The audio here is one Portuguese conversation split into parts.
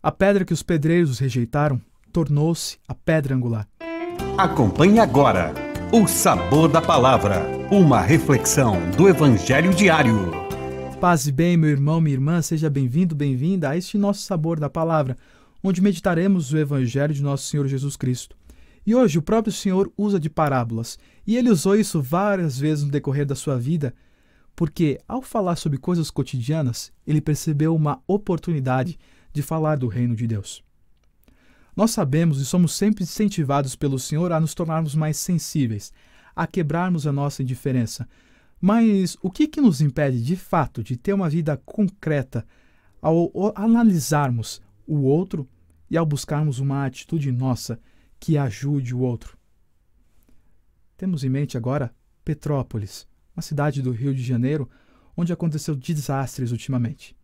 A pedra que os pedreiros rejeitaram tornou-se a pedra angular. Acompanhe agora o Sabor da Palavra, uma reflexão do Evangelho diário. Paz e bem, meu irmão, minha irmã, seja bem-vindo, bem-vinda a este nosso Sabor da Palavra, onde meditaremos o Evangelho de nosso Senhor Jesus Cristo. E hoje o próprio Senhor usa de parábolas, e ele usou isso várias vezes no decorrer da sua vida, porque ao falar sobre coisas cotidianas, ele percebeu uma oportunidade de falar do reino de Deus. Nós sabemos e somos sempre incentivados pelo Senhor a nos tornarmos mais sensíveis, a quebrarmos a nossa indiferença. Mas o que, que nos impede, de fato, de ter uma vida concreta ao analisarmos o outro e ao buscarmos uma atitude nossa que ajude o outro? Temos em mente agora Petrópolis, uma cidade do Rio de Janeiro onde aconteceu desastres ultimamente.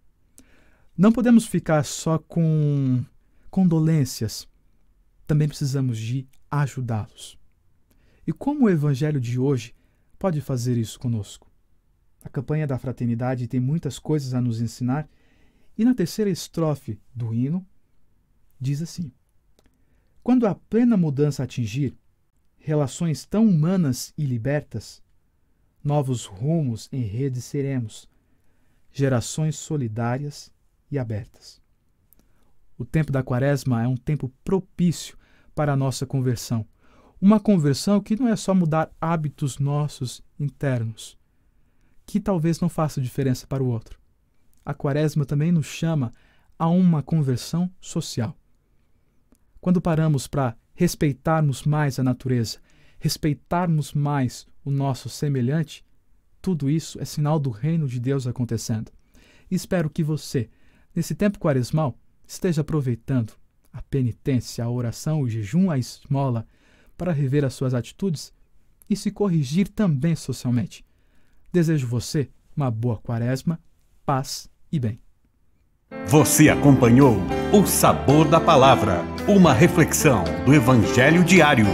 Não podemos ficar só com condolências. Também precisamos de ajudá-los. E como o evangelho de hoje pode fazer isso conosco? A campanha da fraternidade tem muitas coisas a nos ensinar, e na terceira estrofe do hino diz assim: Quando a plena mudança atingir relações tão humanas e libertas, novos rumos em rede seremos, gerações solidárias e abertas. O tempo da quaresma é um tempo propício para a nossa conversão. Uma conversão que não é só mudar hábitos nossos internos, que talvez não faça diferença para o outro. A quaresma também nos chama a uma conversão social. Quando paramos para respeitarmos mais a natureza, respeitarmos mais o nosso semelhante, tudo isso é sinal do reino de Deus acontecendo. Espero que você, nesse tempo quaresmal, esteja aproveitando a penitência, a oração, o jejum, a esmola para rever as suas atitudes e se corrigir também socialmente. Desejo você uma boa quaresma, paz e bem. Você acompanhou o Sabor da Palavra, uma reflexão do Evangelho diário